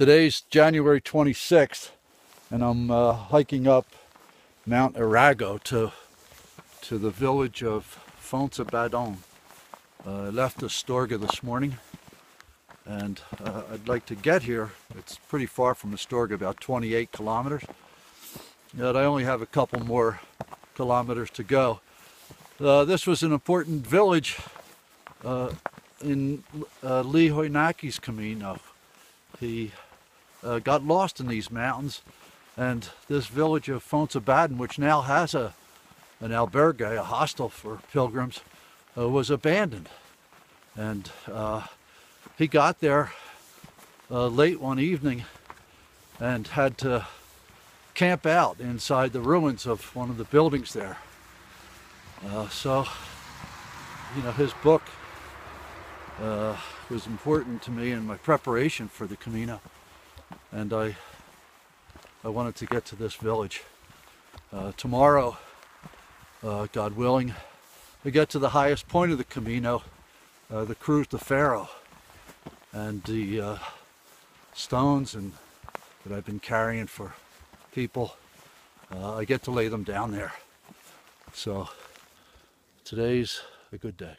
Today's January 26th, and I'm uh, hiking up Mount Irago to to the village of Foncebadon. Uh, I left Astorga this morning, and uh, I'd like to get here. It's pretty far from Astorga, about 28 kilometers. Yet I only have a couple more kilometers to go. Uh, this was an important village uh, in uh, Lee Hoinacki's Camino. He uh, got lost in these mountains, and this village of Foncebadon, which now has a an albergue, a hostel for pilgrims, uh, was abandoned. And uh, he got there uh, late one evening and had to camp out inside the ruins of one of the buildings there. Uh, so, you know, his book uh, was important to me in my preparation for the Camino, and I I wanted to get to this village. Uh, tomorrow, uh, God willing, we get to the highest point of the Camino, uh, the Cruz de Ferro, and the uh, stones and that I've been carrying for people. Uh, I get to lay them down there. So today's a good day.